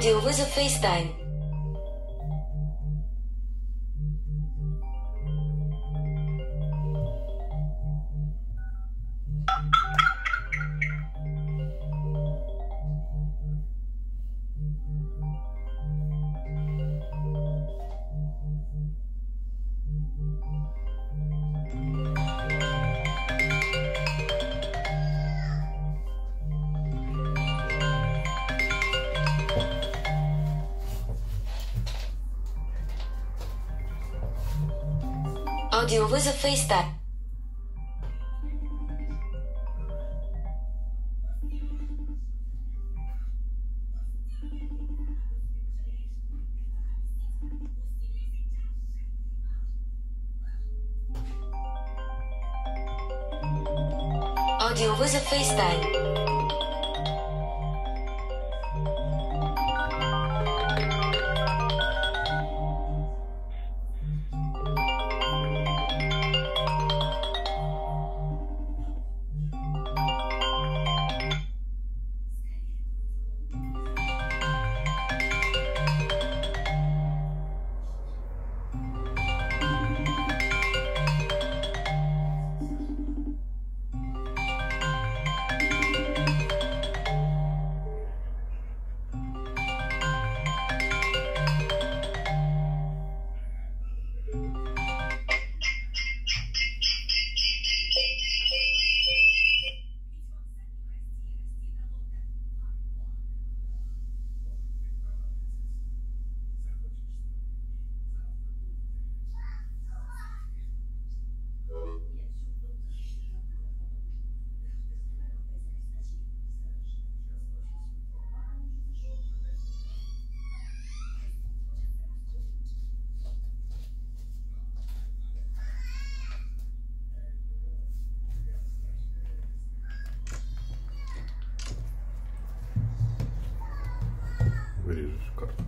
audio with a FaceTime. Аудиовызов FaceTime. Аудиовызов FaceTime. вырежешь карту.